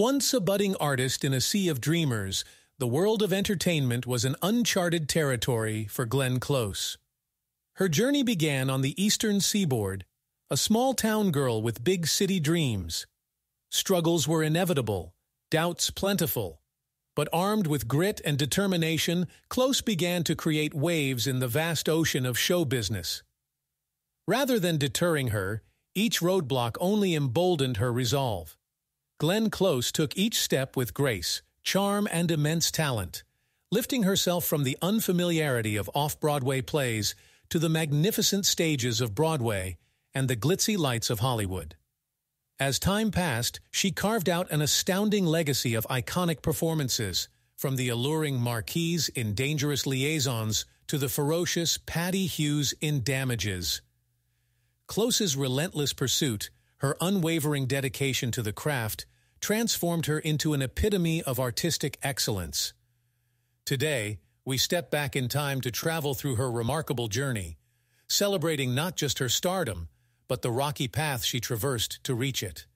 Once a budding artist in a sea of dreamers, the world of entertainment was an uncharted territory for Glenn Close. Her journey began on the eastern seaboard, a small town girl with big city dreams. Struggles were inevitable, doubts plentiful, but armed with grit and determination, Close began to create waves in the vast ocean of show business. Rather than deterring her, each roadblock only emboldened her resolve. Glenn Close took each step with grace, charm, and immense talent, lifting herself from the unfamiliarity of off-Broadway plays to the magnificent stages of Broadway and the glitzy lights of Hollywood. As time passed, she carved out an astounding legacy of iconic performances, from the alluring Marquise in Dangerous Liaisons to the ferocious Patty Hewes in Damages. Close's relentless pursuit, her unwavering dedication to the craft, transformed her into an epitome of artistic excellence. Today, we step back in time to travel through her remarkable journey, celebrating not just her stardom, but the rocky path she traversed to reach it.